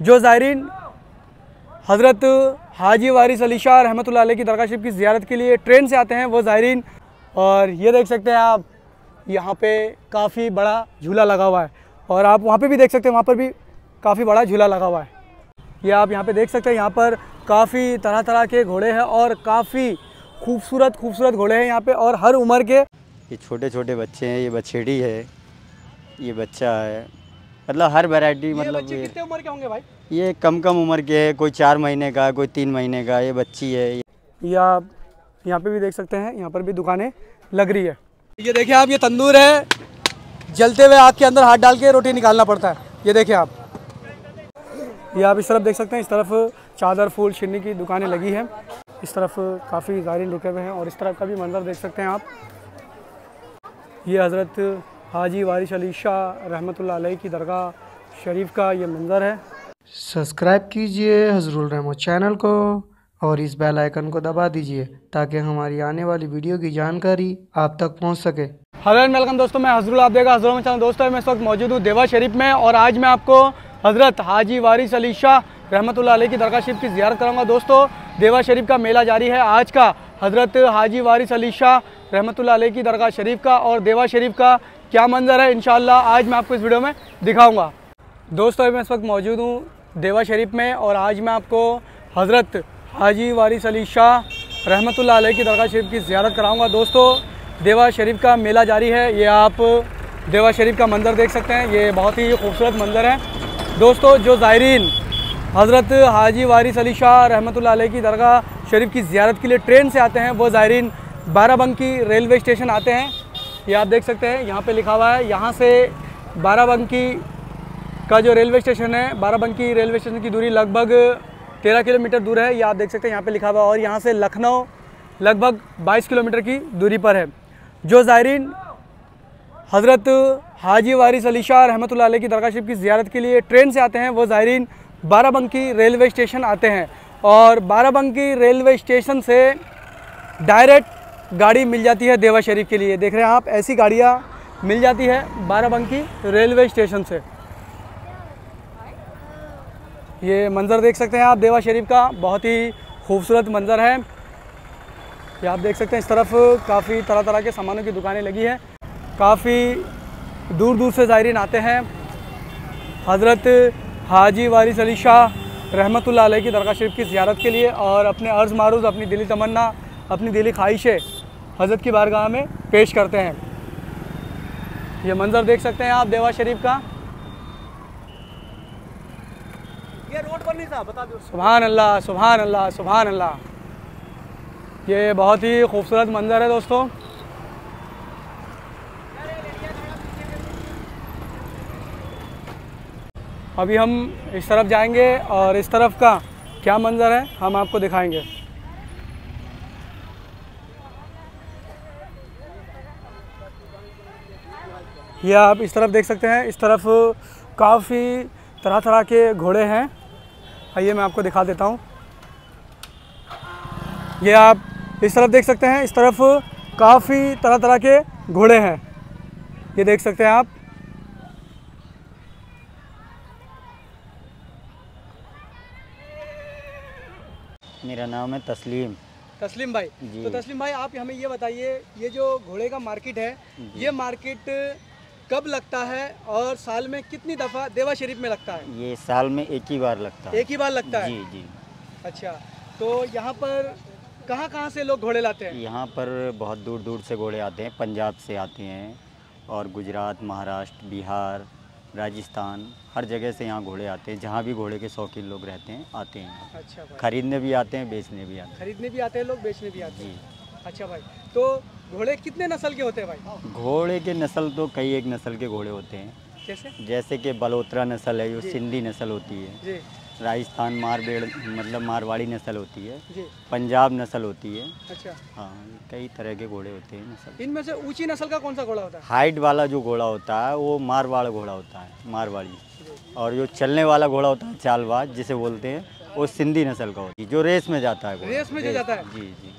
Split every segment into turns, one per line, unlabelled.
जो ज़ायरीन हज़रत हाजी वारिस अली शाह रहमत की दरगाह शरीफ की ज़ियारत के लिए ट्रेन से आते हैं, वो ज़ायरीन। और ये देख सकते हैं आप, यहाँ पे काफ़ी बड़ा झूला लगा हुआ है। और आप वहाँ पे भी देख सकते हैं, वहाँ पर भी काफ़ी बड़ा झूला लगा हुआ है। ये आप यहाँ पे देख सकते हैं, यहाँ पर काफ़ी तरह तरह के घोड़े हैं और काफ़ी खूबसूरत खूबसूरत घोड़े हैं यहाँ पे और हर उम्र के।
ये छोटे छोटे बच्चे हैं, ये बछेड़ी है, ये बच्चा है। मतलब हर वैरायटी मतलब ये,
कितने उम्र के होंगे भाई?
ये कम कम उम्र के है कोई चार महीने का कोई तीन महीने का ये बच्ची है ये
या आप यहाँ पे भी देख सकते हैं यहाँ पर भी दुकानें लग रही है। ये देखिए आप ये तंदूर है। जलते हुए आग के अंदर हाथ डाल के रोटी निकालना पड़ता है। ये देखिए आप। ये आप इस तरफ़ देख सकते हैं इस तरफ़ चादर फूल छिन्नी की दुकानें लगी हैं। इस तरफ़ काफ़ी ज़ायरीन रुके हुए हैं और इस तरफ़ का भी मंजर देख सकते हैं आप। ये हज़रत हाजी वारिश अली शाह रहमत की दरगाह शरीफ का ये मंज़र है।
सब्सक्राइब कीजिए हजरुल रहमो चैनल को और इस बेल आइकन को दबा दीजिए ताकि हमारी आने वाली वीडियो की जानकारी आप तक पहुँच सके।
हेलो एंड वेलकम दोस्तों मैं हजरुल आप देखा हजरुल चैनल। दोस्तों मैं इस वक्त मौजूद हूँ देवा शरीफ में और आज मैं आपको हज़रत हाजी वारिस अली शाह रहमत की दरगाह शरीफ की जियारत कराऊँगा। दोस्तों देवा शरीफ का मेला जारी है आज का। हज़रत हाजी वारिस अली शाह रहमत की दरगाह शरीफ का और देवा शरीफ का क्या मंजर है इन आज मैं आपको इस वीडियो में दिखाऊँगा। दोस्तों मैं इस वक्त मौजूद हूँ देवा शरीफ में और आज मैं आपको हज़रत हाजी वारिस अली शाह रहमत की दरगाह शरीफ की ज़्यारत कराऊँगा। दोस्तों, देवा शरीफ का मेला जारी है। ये आप देवा शरीफ का मंज़र देख सकते हैं। ये बहुत ही खूबसूरत मंज़र है। दोस्तों, जो ज़ायरीन हज़रत हाजी वारिस अली शाह रहमत की दरगाह शरीफ की ज़्यारत के लिए ट्रेन से आते हैं, वो ज़ायरीन बाराबंकी रेलवे स्टेशन आते हैं। ये आप देख सकते हैं, यहाँ पे लिखा हुआ है, यहाँ से बाराबंकी का जो रेलवे स्टेशन है, बाराबंकी रेलवे स्टेशन की दूरी लगभग तेरह किलोमीटर दूर है, ये आप देख सकते हैं, यहाँ पे लिखा हुआ है, और यहाँ से लखनऊ लगभग 22 किलोमीटर की दूरी पर है। जो ज़ायरीन हज़रत हाजी वारिस अली शाह रहमत की दरगाह की ज़ियारत के लिए ट्रेन से आते हैं, वो ज़ायरीन बाराबंकी रेलवे स्टेशन आते हैं। और बाराबंकी रेलवे स्टेशन से डायरेक्ट गाड़ी मिल जाती है देवा शरीफ के लिए। देख रहे हैं आप, ऐसी गाड़ियाँ मिल जाती है बाराबंकी रेलवे स्टेशन से। ये मंज़र देख सकते हैं आप, देवा शरीफ का बहुत ही खूबसूरत मंज़र है। ये आप देख सकते हैं, इस तरफ़ काफ़ी तरह तरह के सामानों की दुकानें लगी हैं। काफ़ी दूर दूर से ज़ायरीन आते हैं। हज़रत हाजी वारिस अली शाह रहमत की दरगाह शरीफ की ज़्यारत के लिए और अपने अर्ज़ मारूज़ अपनी दिली तमन्ना अपनी दिली ख्वाहिशें हज़रत की बारगाह में पेश करते हैं। ये मंज़र देख सकते हैं आप देवा शरीफ का। ये रोड पर नहीं था बता दो। सुबहान अल्लाह सुबहान अल्लाह सुबहान अल्लाह ये बहुत ही खूबसूरत मंज़र है दोस्तों। अभी हम इस तरफ़ जाएँगे और इस तरफ़ का क्या मंज़र है हम आपको दिखाएँगे। ये आप इस तरफ़ देख सकते हैं इस तरफ़ काफ़ी तरह तरह के घोड़े हैं। आइए मैं आपको दिखा देता हूँ। ये आप इस तरफ़ देख सकते हैं इस तरफ़ काफ़ी तरह तरह के घोड़े हैं। ये देख सकते हैं आप।
मेरा नाम है तस्लीम।
तस्लीम भाई तो तस्लीम भाई आप हमें ये बताइए ये जो घोड़े का मार्केट है ये मार्केट कब लगता है और साल में कितनी दफ़ा देवा शरीफ में लगता है?
ये साल में एक ही बार लगता है।
एक ही बार लगता है?
जी जी।
अच्छा तो यहाँ पर कहाँ कहाँ से लोग घोड़े लाते हैं?
यहाँ पर बहुत दूर दूर से घोड़े आते हैं पंजाब से आते हैं और गुजरात महाराष्ट्र बिहार राजस्थान हर जगह से यहाँ घोड़े आते हैं। जहाँ भी घोड़े के शौकीन लोग रहते हैं आते हैं।
अच्छा
खरीदने भी आते हैं बेचने भी आते हैं।
खरीदने भी आते हैं लोग बेचने भी आते
हैं।
अच्छा भाई तो घोड़े कितने नस्ल के होते हैं भाई?
घोड़े के नस्ल तो कई एक नस्ल के घोड़े होते हैं।
कैसे
जैसे कि बलोत्रा नस्ल है जो सिंधी नस्ल होती है। राजस्थान मारवेड़ मतलब मारवाड़ी नस्ल होती है। पंजाब नस्ल होती है।
अच्छा।
हाँ कई तरह के घोड़े होते हैं नस्ल।
इनमें से ऊँची नस्ल का कौन सा घोड़ा होता है?
हाइट वाला जो घोड़ा होता है वो मारवाड़ घोड़ा होता है मारवाड़ी। और जो चलने वाला घोड़ा होता है चालबाज जिसे बोलते हैं वो सिंधी नस्ल का होती है। जो रेस में जाता है
रेस में जो जाता है?
जी जी।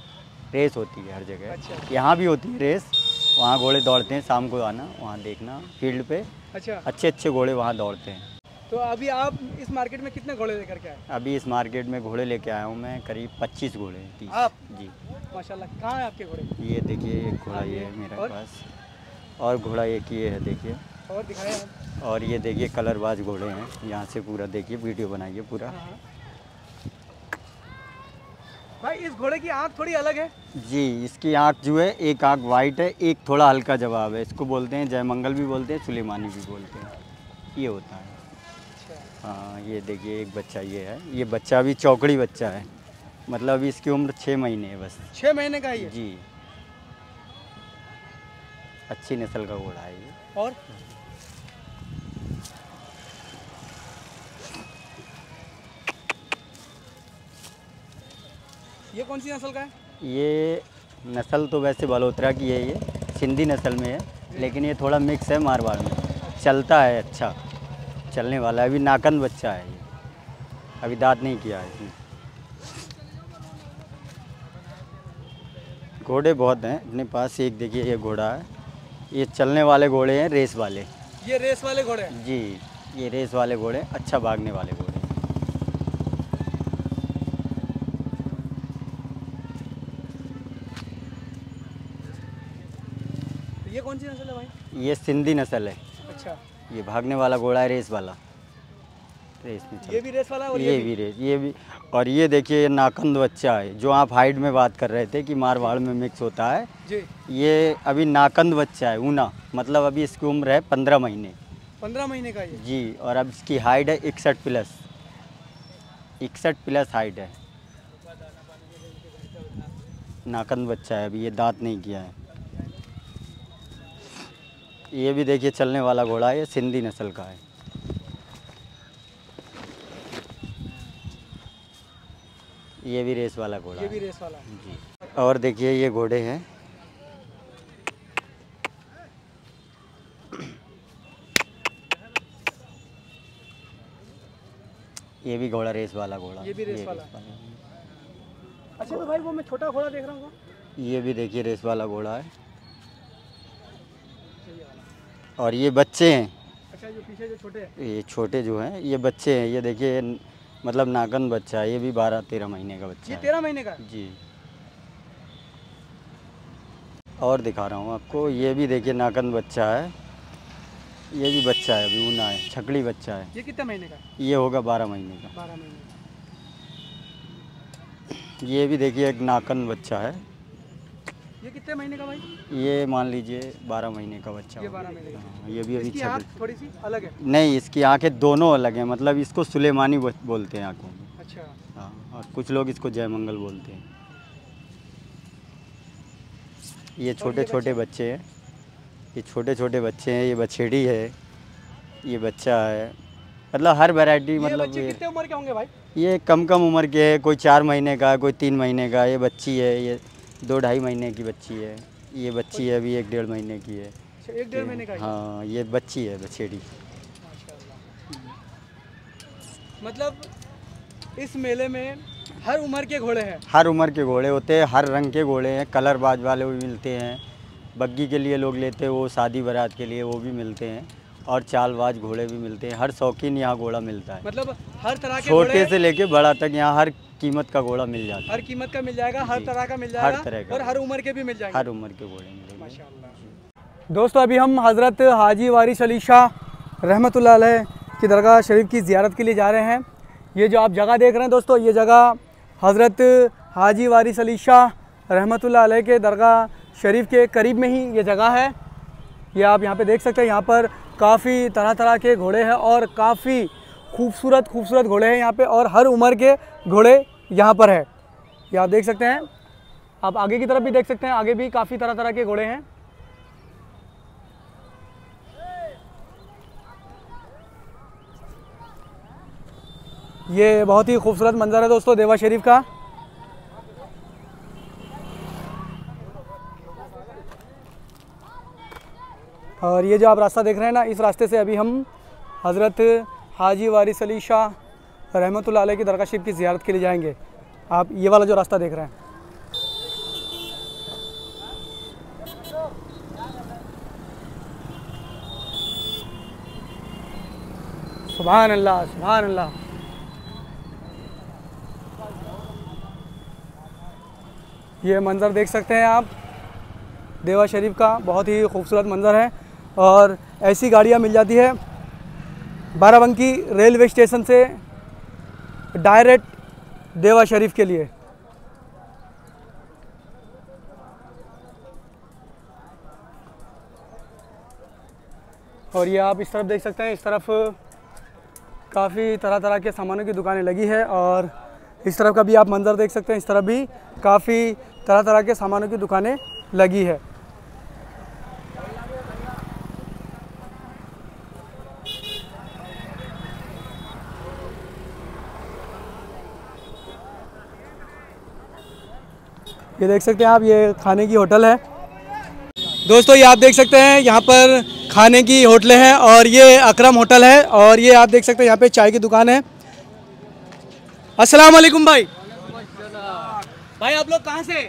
रेस होती है हर जगह।
अच्छा।
यहाँ भी होती है रेस। वहाँ घोड़े दौड़ते हैं शाम को आना वहाँ देखना फ़ील्ड पे।
अच्छा।
अच्छे अच्छे घोड़े वहाँ दौड़ते हैं।
तो अभी आप इस मार्केट में कितने घोड़े लेकर के आए?
अभी इस मार्केट में घोड़े लेके आया हूँ मैं करीब 25 घोड़े
आप?
जी।
माशाल्लाह कहाँ है आपके घोड़े?
ये देखिए एक घोड़ा ये है मेरे
और?
पास। और घोड़ा एक ये है देखिए।
और दिखाए
और ये देखिए कलरबाज घोड़े हैं। यहाँ से पूरा देखिए वीडियो बनाइए पूरा।
हाँ, हाँ। भाई इस घोड़े की आँख थोड़ी अलग है।
जी इसकी आँख जो है एक आँख वाइट है एक थोड़ा हल्का जवाब है। इसको बोलते हैं जयमंगल भी बोलते हैं सुलेमानी भी बोलते हैं। ये होता है।
अच्छा।
हाँ ये देखिए एक बच्चा ये है। ये बच्चा भी चौकड़ी बच्चा है। मतलब अभी इसकी उम्र छः महीने है बस।
छः महीने का ही है।
जी। अच्छी नस्ल का घोड़ा है ये।
और? ये कौन सी नस्ल का है?
ये नस्ल तो वैसे बलोत्रा की है ये सिंधी नस्ल में है लेकिन ये थोड़ा मिक्स है मारवाड़ में। चलता है अच्छा चलने वाला है। अभी नाकंद बच्चा है ये। अभी दाँत नहीं किया है इसने। घोड़े बहुत हैं अपने पास एक देखिए ये घोड़ा है। ये चलने वाले घोड़े हैं रेस वाले।
ये रेस वाले घोड़े हैं?
जी ये रेस वाले घोड़े अच्छा भागने वाले घोड़े
तो ये कौन सी नस्ल है भाई?
ये सिंधी नस्ल है।
अच्छा।
ये भागने वाला घोड़ा है रेस वाला। रेस में
ये भी रेस वाला और
ये भी? रेस ये भी। और ये देखिए ये नाकंद बच्चा है जो आप हाइट में बात कर रहे थे कि मारवाड़ में मिक्स होता है।
जी।
ये अभी नाकंद बच्चा है ऊना। मतलब अभी इसकी उम्र है पंद्रह महीने।
पंद्रह महीने का ये?
जी और अब इसकी हाइट है इकसठ प्लस। इकसठ प्लस हाइट है। नाकंद बच्चा है अभी ये दांत नहीं किया है। ये भी देखिए चलने वाला घोड़ा है ये सिंधी नस्ल का है। ये भी रेस वाला घोड़ा
ये भी
है।
रेस वाला।
जी। और देखिए ये घोड़े हैं। ये भी घोड़ा रेस वाला घोड़ा
ये भी रेस वाला।
है।
अच्छा तो भाई वो मैं छोटा घोड़ा देख रहा हूँ।
ये भी देखिए रेस वाला घोड़ा है। और ये बच्चे हैं।
अच्छा जो पीछे जो छोटे हैं।
ये छोटे जो हैं ये बच्चे हैं। ये देखिए मतलब नागन बच्चा है। ये भी बारह तेरह महीने का बच्चा
ये तेरह महीने का
जी। और दिखा रहा हूँ आपको। ये भी देखिए नाकंद बच्चा है। ये भी बच्चा है अभी ऊना है। छकड़ी बच्चा है।
ये कितने महीने का
ये होगा बारह महीने का।
बारह महीने
ये भी देखिए एक नाकंद बच्चा है।
ये कितने महीने का भाई?
ये मान लीजिए बारह महीने का बच्चा
ये
होगा।
12 महीने का।
हाँ, ये भी अभी
इसकी आँख थोड़ी सी अलग है?
नहीं इसकी आँखें दोनों अलग हैं मतलब इसको सुलेमानी बोलते हैं आँखों में
अच्छा।
हाँ और कुछ लोग इसको जयमंगल बोलते हैं। ये छोटे छोटे बच्चे? हैं। ये छोटे छोटे बच्चे हैं ये बछेड़ी है ये बच्चा है। मतलब हर वैरायटी मतलब ये
कितने उम्र के होंगे भाई?
ये कम कम उम्र के है कोई चार महीने का कोई तीन महीने का ये बच्ची है ये दो ढाई महीने की बच्ची है। ये बच्ची है अभी एक डेढ़ महीने की है।
अच्छा एक डेढ़ महीने का हाँ?
ये बच्ची है बछेड़ी।
मतलब इस मेले में हर उम्र के घोड़े हैं?
हर उम्र के घोड़े होते हैं हर रंग के घोड़े हैं कलर बाज वाले भी मिलते हैं। बग्गी के लिए लोग लेते हैं वो शादी बारात के लिए वो भी मिलते हैं। और चालबाज घोड़े भी मिलते हैं। हर शौकीन यहाँ घोड़ा मिलता है।
मतलब हर तरह के
छोटे से लेके बड़ा तक यहाँ हर कीमत का घोड़ा मिल जाता है।
हर कीमत का मिल जाएगा हर तरह का मिल जाएगा हर
तरह का।
और हर उम्र के भी मिल जाएगा।
हर उम्र के घोड़े मिलेंगे
दोस्तों अभी हम हज़रत हाजी वारिस अली शाह रहमतुल्लाह अलैह की दरगाह शरीफ की ज़ियारत के लिए जा रहे हैं। ये जो आप जगह देख रहे हैं दोस्तों ये जगह हज़रत हाजी वारिस अली शाह अलैह के दरगाह शरीफ के करीब में ही ये जगह है। ये आप यहाँ पे देख सकते हैं यहाँ पर काफ़ी तरह तरह के घोड़े हैं और काफ़ी खूबसूरत खूबसूरत घोड़े हैं यहाँ पे और हर उम्र के घोड़े यहाँ पर है। ये आप देख सकते हैं। आप आगे की तरफ़ भी देख सकते हैं, आगे भी काफ़ी तरह तरह के घोड़े हैं। ये बहुत ही खूबसूरत मंज़र है दोस्तों, देवा शरीफ का। और ये जो आप रास्ता देख रहे हैं ना, इस रास्ते से अभी हम हज़रत हाजी वारिस अली शाह रहमत अलैह की दरगाह शरीफ की ज़्यारत के लिए जाएँगे। आप ये वाला जो रास्ता देख रहे हैं। सुबहान अल्लाह सुबहान अल्लाह ये मंज़र देख सकते हैं आप। देवा शरीफ का बहुत ही खूबसूरत मंज़र है। और ऐसी गाड़ियाँ मिल जाती है। बाराबंकी रेलवे स्टेशन से डायरेक्ट देवा शरीफ के लिए। और ये आप इस तरफ़ देख सकते हैं, इस तरफ़ काफ़ी तरह तरह के सामानों की दुकानें लगी है और इस तरफ़ का भी आप मंज़र देख सकते हैं, इस तरफ़ भी काफ़ी तरह तरह के सामानों की दुकानें लगी है। ये देख सकते हैं आप ये खाने की होटल है। दोस्तों ये आप देख सकते हैं यहाँ पर खाने की होटलें हैं और ये अकरम होटल है और ये आप देख सकते हैं यहाँ पे चाय की दुकान है। अस्सलाम वालेकुम भाई। भाई आप लोग कहाँ से?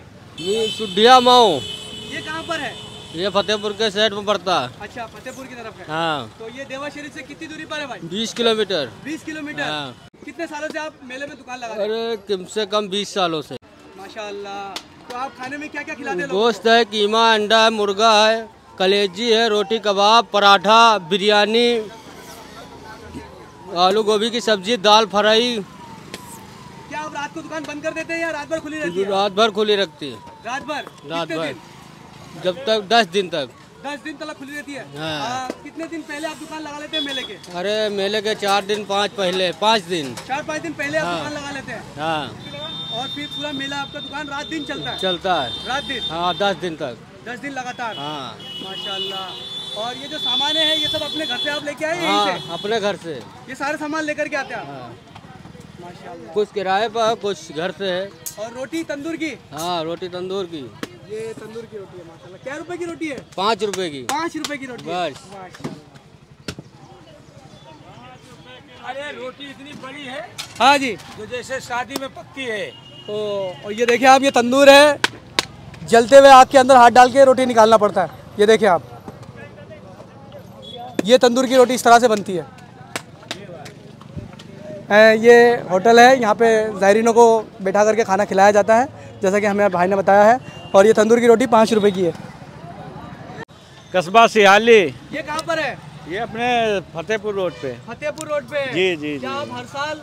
ये सुडिया माओ
ये कहाँ पर है?
ये फतेहपुर के साइड में पड़ता। है
अच्छा फतेहपुर की तरफ़ है।
हाँ।
तो ये देवा शरीफ से कितनी दूरी पर है भाई?
बीस किलोमीटर।
20 किलोमीटर?
हाँ।
कितने सालों से आप मेले में दुकान लगा
अरे कम से कम बीस सालों से।
माशाल्लाह। तो आप खाने में क्या क्या खिलाते हैं
गोश्त है कीमा अंडा है मुर्गा है कलेजी है रोटी कबाब पराठा बिरयानी आलू गोभी की सब्ज़ी दाल फ्राई।
क्या आप रात को दुकान बंद कर देते हैं या रात भर खुली रहती है?
रात भर खुली रखती है।
रात भर?
रात भर? जब तक दस दिन तक।
दस दिन तक खुली रहती है?
हाँ।
आ, कितने दिन पहले आप दुकान लगा लेते हैं मेले के?
अरे मेले के चार दिन पाँच पहले पाँच दिन।
चार पाँच दिन पहले आप
हाँ।
दुकान लगा लेते हैं?
हाँ।
और फिर पूरा मेला आपका दुकान रात दिन चलता है?
चलता है।
रात दिन?
हाँ दस दिन तक।
दस दिन लगातार?
हाँ।
माशाल्लाह। और ये जो सामान है ये सब अपने घर से आप लेके आए यहीं
हाँ अपने घर से।
ये सारे सामान लेकर के आते हैं
हाँ।
माशाल्लाह।
कुछ किराए पर कुछ घर से। है
और रोटी तंदूर की?
हाँ रोटी तंदूर की।
ये तंदूर की रोटी है माशाल्लाह। क्या रुपए की रोटी है?
पाँच रुपए की।
पाँच रुपए की रोटी
बस।
अरे रोटी इतनी बड़ी है
हाँ जी।
जो जैसे शादी में पकती है।
तो और ये देखिए आप ये तंदूर है। जलते हुए आग के अंदर हाथ डाल के रोटी निकालना पड़ता है। ये देखिए आप। ये तंदूर की रोटी इस तरह से बनती है। ये होटल है। यहाँ पे ज़ायरीनों को बैठा करके खाना खिलाया जाता है जैसा कि हमें भाई ने बताया है। और ये तंदूर की रोटी पाँच रुपए की है।
कस्बा सिहाली
ये कहाँ पर है?
ये अपने फतेहपुर रोड पे।
फतेहपुर रोड पे?
जी, जी, जी।
आप हर साल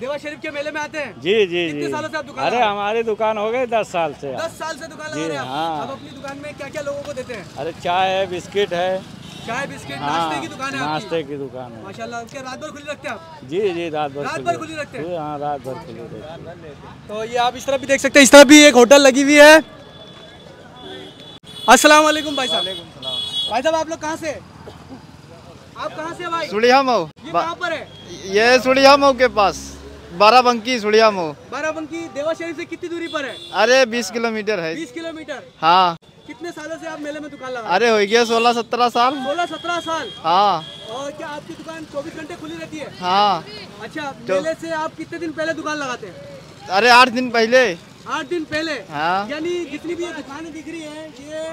देवा शरीफ के मेले में आते हैं?
जी जी
कितने
जी।
सालों से आप दुकान
अरे हमारी दुकान हो गई दस साल से।
दस साल से दुकान लगा रहे हैं
हाँ।
अब अपनी दुकान में क्या क्या लोगों को देते हैं?
अरे चाय है बिस्किट है।
चाय बिस्किट
हाँ
नाश्ते की दुकान है
नाश्ते की दुकान है।
माशाल्लाह क्या रात भर खुली रखते हैं आप?
जी जी रात भर
रात भर खुली रखते हैं?
हाँ रात भर खुली रहती है।
तो ये आप इस तरफ़ भी देख सकते हैं इस तरफ़ भी एक होटल लगी हुई है। अस्सलाम वालेकुम भाई साहब। भाई साहब आप लोग कहाँ से? आप कहाँ से भाई?
सुड़िया मऊ।
ये कहाँ पर है?
ये सुड़िया मऊ के पास। बाराबंकी सुड़िया मऊ
बाराबंकी देवा शरीफ से कितनी दूरी पर है
अरे बीस किलोमीटर है
20 किलोमीटर?
हाँ।
कितने सालों से आप मेले में दुकान लगा
अरे हो? गया सोलह सत्रह साल।
सोलह सत्रह साल?
हाँ।
और क्या आपकी दुकान चौबीस घंटे खुली रहती है?
हाँ।
अच्छा मेले से आप कितने दिन पहले दुकान लगाते हैं?
अरे आठ दिन पहले।
आठ दिन पहले?
हाँ।
यानी जितनी भी ये दुकानें दिख रही है ये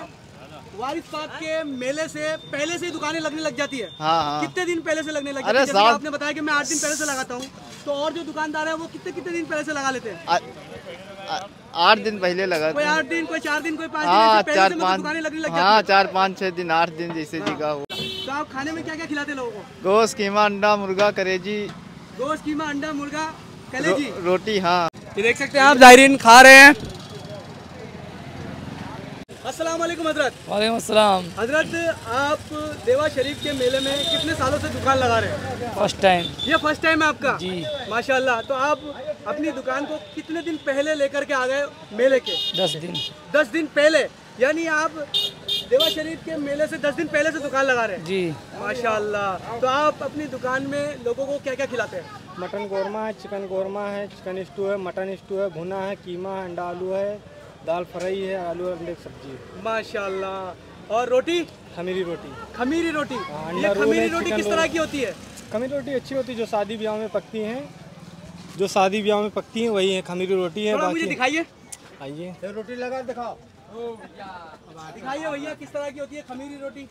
वारिस पाक के मेले से पहले से ही दुकानें लगने लग जाती है।
हाँ हाँ।
कितने दिन पहले से लगने लग जाती है? कि आपने बताया कि मैं आठ दिन पहले से लगाता हूँ तो और जो दुकानदार है वो कितने कितने दिन पहले से लगा लेते हैं?
आठ दिन पहले लगा
कोई आठ दिन कोई चार दिन कोई पाँच दिन
हाँ
पहले
चार
से
पाँच
दुकानें लगने लग
हाँ चार पाँच छह दिन आठ दिन जैसे जगह हो
तो आप खाने में क्या क्या खिलाते लोगों को?
गोश्त कीमा अंडा मुर्गा करेजी।
गोश्त कीमा अंडा मुर्गा
रो,
कलेजी।
रोटी हाँ।
ये देख सकते हैं आप जायरीन खा रहे हैं। अस्सलाम वालेकुम हज़रत।
वालेकुम अस्सलाम।
हज़रत आप देवा शरीफ के मेले में कितने सालों से दुकान लगा रहे हैं?
फ़र्स्ट टाइम
ये फ़र्स्ट टाइम है आपका?
जी।
माशाल्लाह तो आप अपनी दुकान को कितने दिन पहले लेकर के आ गए मेले के?
दस दिन।
दस दिन पहले? यानी आप देवा शरीफ के मेले से दस दिन पहले से दुकान लगा रहे हैं?
जी।
माशाल्लाह तो आप अपनी दुकान में लोगों को क्या क्या खिलाते हैं?
मटन कौरमा है चिकन कौरमा है चिकन स्टू है मटन स्टू है भुना है कीमा है अंडा आलू है दाल फ्राई है आलू अंडे की सब्ज़ी
माशाल्लाह। और रोटी?
खमीरी रोटी।
खमीरी रोटी?
हाँ,
ये खमीरी रोटी किस तरह की होती है?
खमीरी रोटी अच्छी होती है जो शादी ब्याह में पकती है। जो शादी ब्याह में पकती है वही है खमीरी रोटी है बाकी
दिखाइए।
आइए।
रोटी लगा दिखाओ। दिखाइए भैया किस तरह की होती है खमीरी रोटी?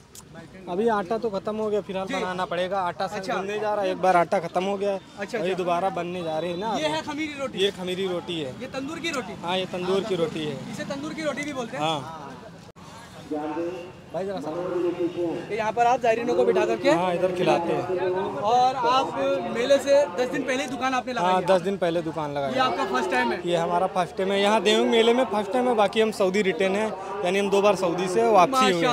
अभी आटा तो खत्म हो गया फ़िलहाल बनाना पड़ेगा। आटा से अच्छा। बनने जा रहा है एक बार आटा खत्म हो गया
अच्छा,
अभी दोबारा बनने जा रहे हैं ना
ये है खमीरी रोटी?
ये खमीरी रोटी है।
ये तंदूर की रोटी?
हाँ ये तंदूर की रोटी है।
इसे तंदूर की रोटी भी बोलते हैं?
हाँ। भाई जरा
यहाँ पर आप जायरीनों को बिठा करके
हाँ इधर खिलाते हैं।
और आप मेले से दस दिन पहले दुकान आपने लगाई
हाँ दस दिन पहले दुकान लगाई ये
आपका फ़र्स्ट टाइम है?
ये हमारा फ़र्स्ट टाइम है। यहाँ देव मेले में फ़र्स्ट टाइम है बाकी हम सऊदी रिटर्न है। यानी हम दो बार सऊदी से वापसी हुए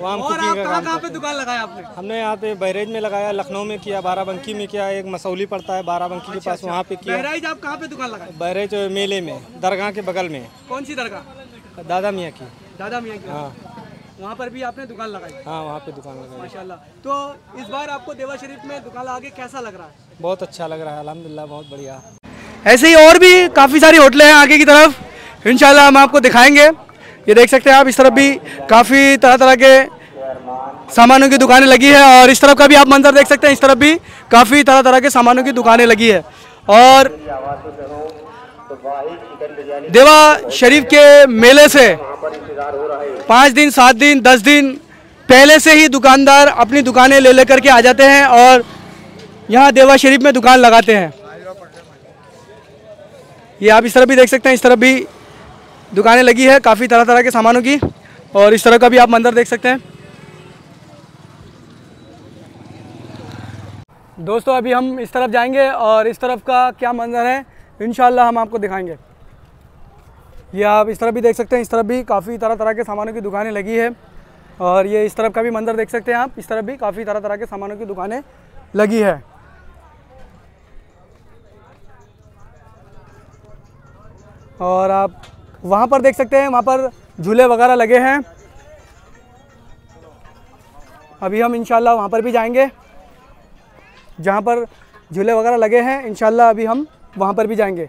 वहाँ
कहाँ पे दुकान लगाया आपने?
हमने यहाँ पे बहरेज में लगाया लखनऊ में किया बाराबंकी में किया एक मसौली पड़ता है बाराबंकी के पास वहाँ पे किया।
आप कहाँ पे दुकान लगाए?
बहरेज मेले में दरगाह के बगल में।
कौन सी दरगाह?
दादा मियाँ की।
दादा मियाँ की
हाँ।
वहाँ पर भी आपने दुकान लगाई?
हाँ वहाँ पे दुकान लगाई।
माशाल्लाह। तो इस बार आपको देवा शरीफ में दुकान लगा के कैसा लग रहा है?
बहुत अच्छा लग रहा है अल्हम्दुलिल्लाह बहुत बढ़िया।
ऐसे ही और भी काफ़ी सारी होटलें हैं आगे की तरफ़। इंशाल्लाह हम आपको दिखाएँगे। ये देख सकते हैं आप इस तरफ़ भी काफ़ी तरह तरह के सामानों की दुकानें लगी है और इस तरफ़ का भी आप मंजर देख सकते हैं इस तरफ़ भी काफ़ी तरह तरह के सामानों की दुकानें लगी है। और देवा शरीफ के मेले से पाँच दिन, सात दिन, दस दिन पहले से ही दुकानदार अपनी दुकानें ले लेकर के आ जाते हैं और यहाँ देवा शरीफ में दुकान लगाते हैं। ये आप इस तरफ़ भी देख सकते हैं, इस तरफ़ भी दुकानें लगी है काफ़ी तरह तरह के सामानों की और इस तरह का भी आप मंदिर देख सकते हैं। दोस्तों, अभी हम इस तरफ़ जाएँगे और इस तरफ़ का क्या मंजर है इन हम आपको दिखाएँगे। ये आप इस तरफ़ भी देख सकते हैं, इस तरफ़ भी काफ़ी तरह तरह के सामानों की दुकानें लगी है। और ये इस तरफ़ का भी मंदिर देख सकते हैं आप, इस तरफ़ भी काफ़ी तरह तरह के सामानों की दुकानें लगी है। और आप वहाँ पर देख सकते हैं, वहाँ पर झूले वगैरह लगे हैं। अभी हम इंशाल्लाह वहाँ पर भी जाएँगे, जहाँ पर झूले वगैरह लगे हैं, इंशाल्लाह अभी हम वहाँ पर भी जाएँगे।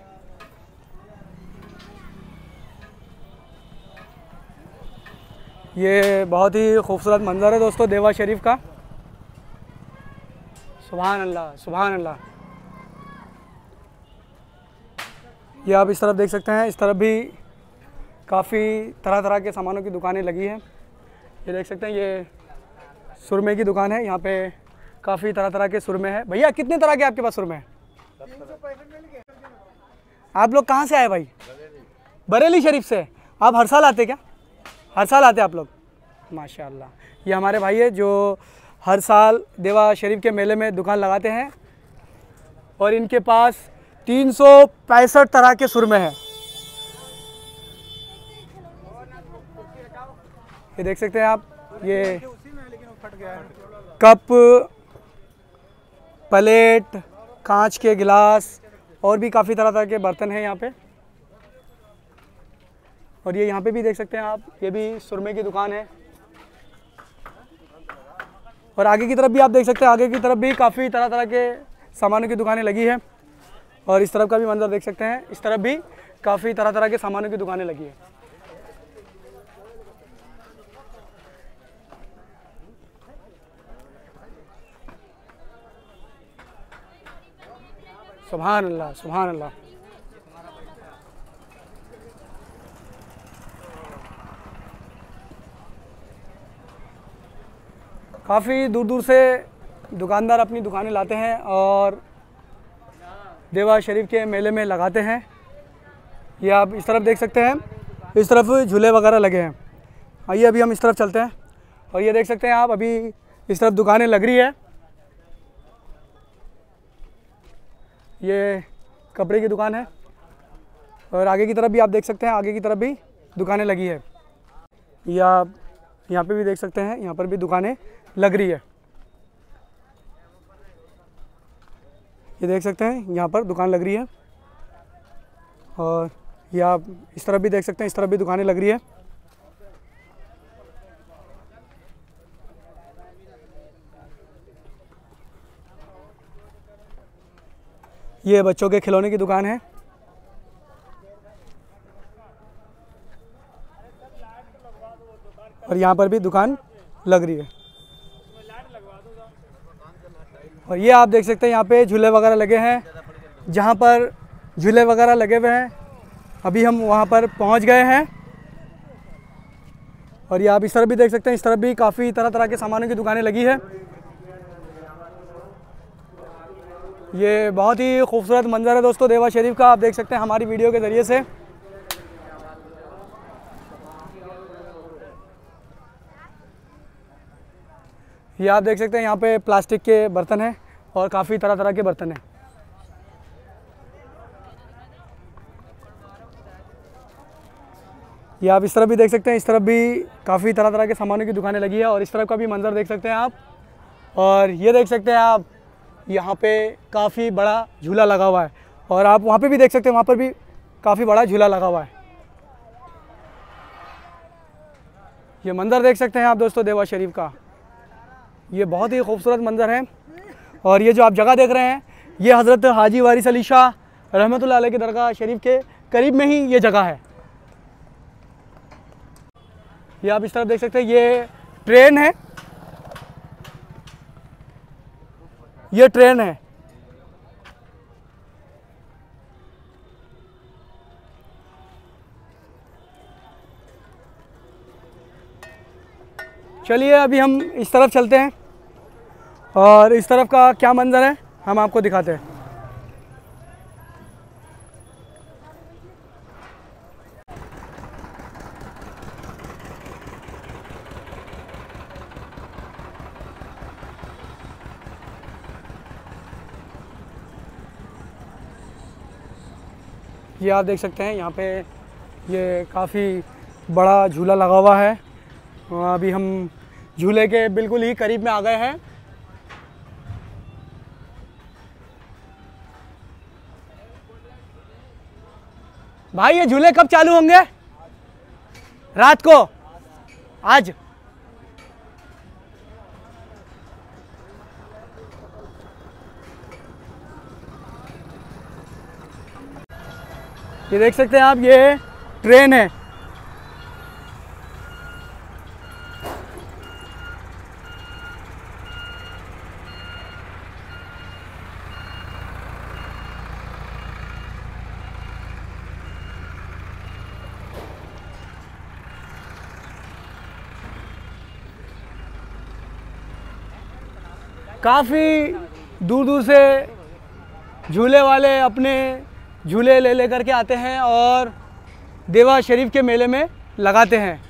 ये बहुत ही खूबसूरत मंज़र है दोस्तों, देवा शरीफ का। सुबहान अल्लाह सुबहान अल्लाह ये आप इस तरफ़ देख सकते हैं, इस तरफ़ भी काफ़ी तरह तरह के सामानों की दुकानें लगी हैं। ये देख सकते हैं, ये सुरमे की दुकान है, यहाँ पे काफ़ी तरह तरह के सुरमे हैं। भैया, कितने तरह के आपके पास सुरमे हैं? आप लोग कहाँ से आए भाई? बरेली शरीफ से। आप हर साल आते क्या? हर साल आते आप लोग। माशाल्लाह। ये हमारे भाई है जो हर साल देवा शरीफ के मेले में दुकान लगाते हैं और इनके पास तीन सौ पैंसठ तरह के सुरमे हैं। ये देख सकते हैं आप, ये कप, प्लेट, कांच के गिलास और भी काफ़ी तरह तरह के बर्तन हैं यहाँ पे। और ये यहाँ पे भी देख सकते हैं आप, ये भी सुरमे की दुकान है। और आगे की तरफ़ भी आप देख सकते हैं, आगे की तरफ़ भी काफ़ी तरह तरह के सामानों की दुकानें लगी है। और इस तरफ़ का भी मंजर देख सकते हैं, इस तरफ़ भी काफ़ी तरह तरह के सामानों की दुकानें लगी है। सुबहान अल्लाह सुबहान अल्लाह। काफ़ी दूर दूर से दुकानदार अपनी दुकानें लाते हैं और देवा शरीफ के मेले में लगाते हैं। ये आप इस तरफ़ देख सकते हैं। इस तरफ़ झूले वगैरह लगे हैं। आइए, अभी हम इस तरफ़ चलते हैं। और ये देख सकते हैं आप, अभी इस तरफ़ दुकानें लग रही है। ये कपड़े की दुकान है। और आगे की तरफ़ भी आप देख सकते हैं, आगे की तरफ़ भी दुकानें लगी है। या यहाँ पे भी देख सकते हैं, यहाँ पर भी दुकानें। लग रही है। ये देख सकते हैं, यहाँ पर दुकान लग रही है। और ये आप इस तरफ़ भी देख सकते हैं, इस तरफ़ भी दुकानें लग रही है। ये बच्चों के खिलौने की दुकान है। और यहाँ पर भी दुकान लग रही है। और ये आप देख सकते हैं यहाँ पे झूले वगैरह लगे हैं, जहाँ पर झूले वगैरह लगे हुए हैं। अभी हम वहाँ पर पहुँच गए हैं। और ये आप इस तरफ़ भी देख सकते हैं, इस तरफ़ भी काफ़ी तरह तरह के सामानों की दुकानें लगी है। ये बहुत ही खूबसूरत मंजर है दोस्तों, देवा शरीफ का, आप देख सकते हैं हमारी वीडियो के ज़रिए से। ये आप देख सकते हैं, यहाँ पे प्लास्टिक के बर्तन हैं और काफ़ी तरह तरह के बर्तन हैं। ये आप इस तरफ़ भी देख सकते हैं, इस तरफ़ भी काफ़ी तरह तरह के सामानों की दुकानें लगी है और इस तरफ़ का भी मंजर देख सकते हैं आप। और ये देख सकते हैं आप, यहाँ पे काफ़ी बड़ा झूला लगा हुआ है और आप वहाँ पे भी देख सकते हैं, वहाँ पर भी काफ़ी बड़ा झूला लगा हुआ है। ये मंदिर देख सकते हैं आप दोस्तों, देवा शरीफ का। ये बहुत ही खूबसूरत मंज़र है। और ये जो आप जगह देख रहे हैं, ये हज़रत हाजी वारिस अली शाह अलैह की दरगाह शरीफ के करीब में ही ये जगह है। ये आप इस तरफ़ देख सकते हैं, ये ट्रेन है। ये ट्रेन है। चलिए अभी हम इस तरफ़ चलते हैं। और इस तरफ़ का क्या मंजर है? हम आपको दिखाते हैं। ये आप देख सकते हैं, यहाँ पे ये काफ़ी बड़ा झूला लगा हुआ है। अभी हम झूले के बिल्कुल ही करीब में आ गए हैं। भाई, ये झूले कब चालू होंगे? रात को। आज। ये देख सकते हैं आप, ये ट्रेन है। काफ़ी दूर दूर से झूले वाले अपने झूले ले ले करके आते हैं और देवा शरीफ के मेले में लगाते हैं।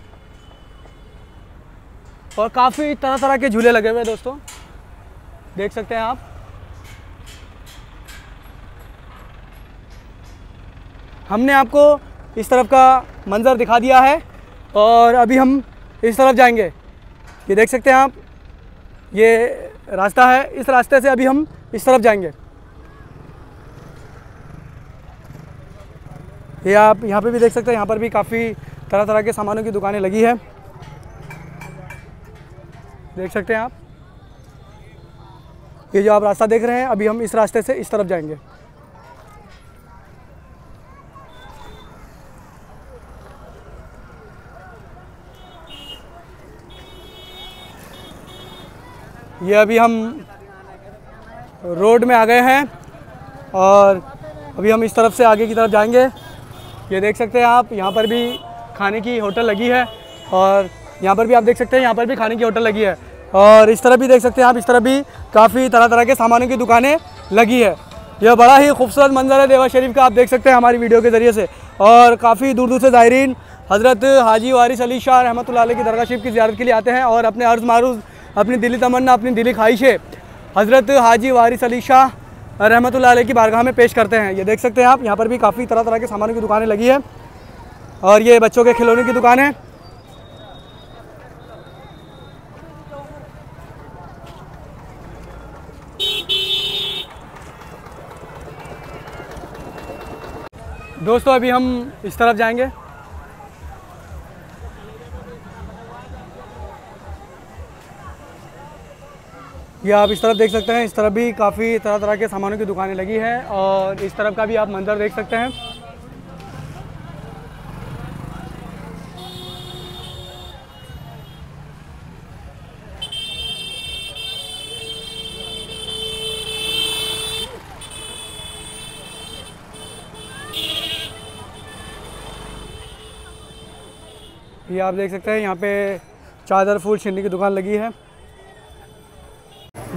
और काफ़ी तरह तरह के झूले लगे हुए हैं दोस्तों। देख सकते हैं आप। हमने आपको इस तरफ़ का मंज़र दिखा दिया है और अभी हम इस तरफ़ जाएँगे। ये देख सकते हैं आप। ये रास्ता है, इस रास्ते से अभी हम इस तरफ़ जाएँगे। ये आप यहाँ पे भी देख सकते हैं, यहाँ पर भी काफ़ी तरह तरह के सामानों की दुकानें लगी है। देख सकते हैं आप। ये जो आप रास्ता देख रहे हैं, अभी हम इस रास्ते से इस तरफ़ जाएँगे। ये अभी हम रोड में आ गए हैं और अभी हम इस तरफ़ से आगे की तरफ़ जाएँगे। ये देख सकते हैं आप, यहाँ पर भी खाने की होटल लगी है और यहाँ पर भी आप देख सकते हैं, यहाँ पर भी खाने की होटल लगी है। और इस तरफ़ भी देख सकते हैं आप, इस तरफ़ भी काफ़ी तरह तरह के सामानों की दुकानें लगी है। यह बड़ा ही खूबसूरत मंजर है देवा शरीफ का, आप देख सकते हैं हमारी वीडियो के ज़रिए से। और काफ़ी दूर दूर से ज़ायरीन हज़रत हाजी वारिस अली शाह रहमत की दरगाह शरीफ की ज़्यारत के लिए आते हैं और अपने अर्ज़ मारूज़ अपनी दिली तमन्ना, अपनी दिली ख्वाहिशें हज़रत हाजी वारिस अली शाह रहमत की बारगाह में पेश करते हैं। ये देख सकते हैं आप, यहाँ पर भी काफ़ी तरह तरह के सामानों की दुकानें लगी है और ये बच्चों के खिलौने की दुकान है। दोस्तों, अभी हम इस तरफ़ जाएँगे। ये आप इस तरफ़ देख सकते हैं, इस तरफ़ भी काफ़ी तरह तरह के सामानों की दुकानें लगी हैं और इस तरफ़ का भी आप मंजर देख सकते हैं। ये आप देख सकते हैं, यहाँ पे चादर, फूल, छिन्नी की दुकान लगी है।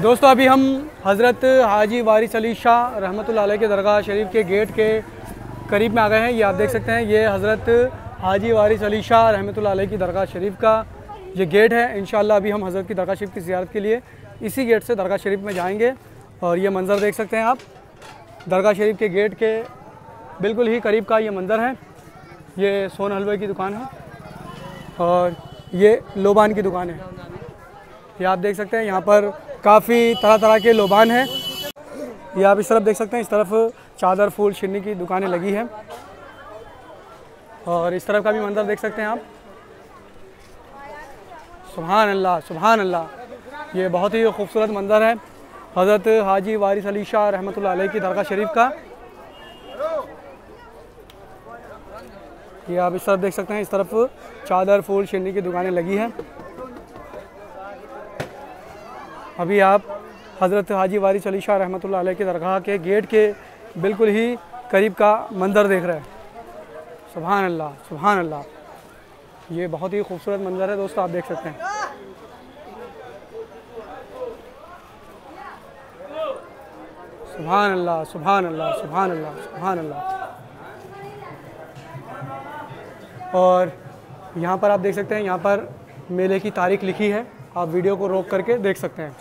दोस्तों, अभी हम हज़रत हाजी वारिस अली शाह रहमत के दरगाह शरीफ के गेट के करीब में आ गए हैं। ये आप देख सकते हैं, ये हज़रत हाजी वारिस अली शाह रहमत की दरगाह शरीफ का ये गेट है। इन अभी हम हज़रत की दरगाह शरीफ की ज़्यारत के लिए इसी गेट से दरगाह शरीफ में जाएँगे और ये मंज़र देख सकते हैं आप। दरगाह शरीफ के गेट के बिल्कुल ही करीब का ये मंज़र है। ये सोन हलवे की दुकान है और ये लोबान की दुकान है। ये आप देख सकते हैं, यहाँ पर काफ़ी तरह तरह के लोबान हैं। ये आप इस तरफ़ देख सकते हैं, इस तरफ़ चादर, फूल छिन्नी की दुकानें लगी हैं। और इस तरफ़ का भी मंदिर देख सकते हैं आप। सुबहान अल्लाह सुबहान अल्लाह ये बहुत ही खूबसूरत मंदिर है। हज़रत हाजी वारिस अली शाह रहमत की दरगाह शरीफ का। ये आप इस तरफ़ देख सकते हैं, इस तरफ़ चादर, फूल छिन्नी की दुकानें लगी हैं। अभी आप हज़रत हाजी वारिस अली शाह रहमत की दरगाह के गेट के बिल्कुल ही करीब का मंदिर देख रहे हैं। सुबहान अल्लाह सुबहान अल्लाह ये बहुत ही खूबसूरत मंजर है दोस्तों, आप देख सकते हैं। सुबहान अल्लाह सुबहान अल्लाह सुबहान अल्लाह सुबहान अल्लाह और यहाँ पर आप देख सकते हैं, यहाँ पर मेले की तारीख लिखी है। आप वीडियो को रोक करके देख सकते हैं।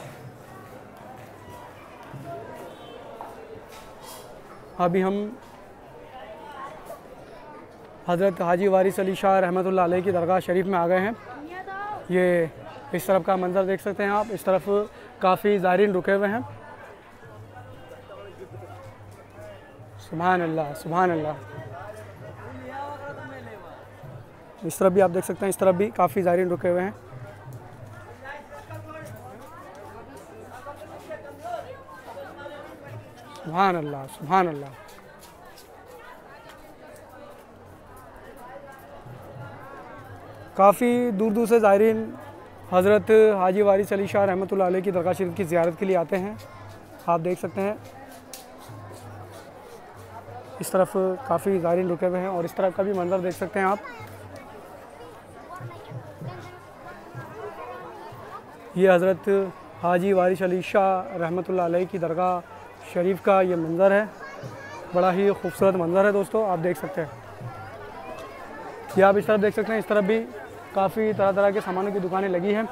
अभी हम हज़रत हाजी वारिस अली शाह रहमतुल्लाह अलैह की दरगाह शरीफ में आ गए हैं। ये इस तरफ़ का मंज़र देख सकते हैं आप, इस तरफ़ काफ़ी ज़ायरीन रुके हुए हैं। सुबहान अल्लाह सुबहान अल्लाह इस तरफ़ भी आप देख सकते हैं, इस तरफ़ भी काफ़ी ज़ायरीन रुके हुए हैं। सुबहान अल्लाह सुबहान अल्लाह काफ़ी दूर दूर से ज़ायरीन हज़रत हाजी वारिस अली शाह अलैह की दरगाह शरीफ की ज़्यारत के लिए आते हैं। आप देख सकते हैं। इस तरफ़ काफ़ी ज़ायरीन रुके हुए हैं और इस तरफ़ का भी मंज़र देख सकते हैं आप। ये हज़रत हाजी वारिस अली शाह अलैह की दरगाह शरीफ का ये मंज़र है। बड़ा ही खूबसूरत मंज़र है दोस्तों, आप देख सकते हैं। ये आप इस तरफ़ देख सकते हैं, इस तरफ़ भी काफ़ी तरह तरह के सामानों की दुकानें लगी हैं।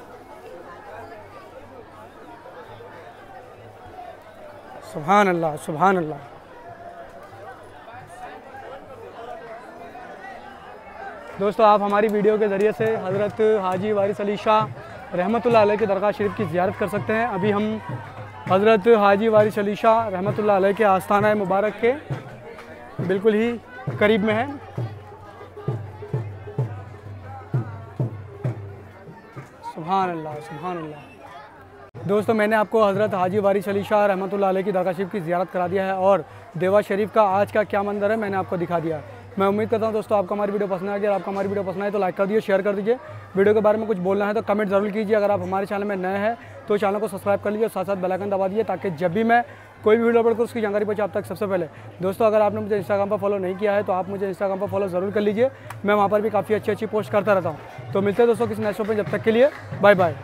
सुबहान अल्लाह सुबहान अल्लाह दोस्तों, आप हमारी वीडियो के ज़रिए से हज़रत हाजी वारिस अली शाह रहमतुल्लाह अलैह की दरगाह शरीफ की ज़्यारत कर सकते हैं। अभी हम हज़रत हाजी वारिस अली शाह अलैह के आस्थाना मुबारक के। बिल्कुल ही करीब में है। सुबहान अल्लाह सुबहान अल्लाह दोस्तों, मैंने आपको हज़रत हाजी वारिस अली शाह अलैह की दरगाह शरीफ की ज़्यारत करा दिया है और देवा शरीफ का आज का क्या मंदिर है मैंने आपको दिखा दिया। मैं उम्मीद करता हूँ दोस्तों, आपको हमारी वीडियो पसंद आएगी। अगर आपको हमारी वीडियो पसंद आए तो लाइक कर दीजिए शेयर कर दीजिए। वीडियो के बारे में कुछ बोलना है तो कमेंट ज़रूर कीजिए। अगर आप हमारे चैनल में नए हैं तो चैनल को सब्सक्राइब कर लीजिए और साथ साथ बेलाइकन दबा दीजिए ताकि जब भी मैं कोई भी वीडियो अपलोड करूँ, उसकी जानकारी पहुँचे आप तक सबसे पहले। दोस्तों, अगर आपने मुझे इंस्टाग्राम पर फॉलो नहीं किया है तो आप मुझे इंस्टाग्राम पर फॉलो ज़रूर कर लीजिए। मैं वहाँ पर भी काफ़ी अच्छी अच्छी पोस्ट करता रहता हूँ। तो मिलते हैं दोस्तों किसी नेक्स्ट पर जब तक के लिए बाय बाय